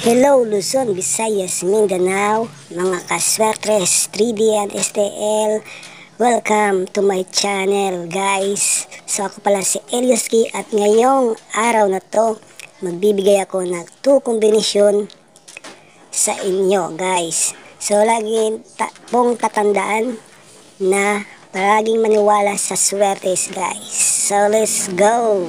Hello Luzon, Visayas, Mindanao, mga kaswertres 3D and STL. Welcome to my channel guys. So ako pala si Elioski at ngayong araw na to, magbibigay ako ng 2 kombinasyon sa inyo guys. So lagi ta pong tatandaan na palaging maniwala sa swertes guys. So let's go!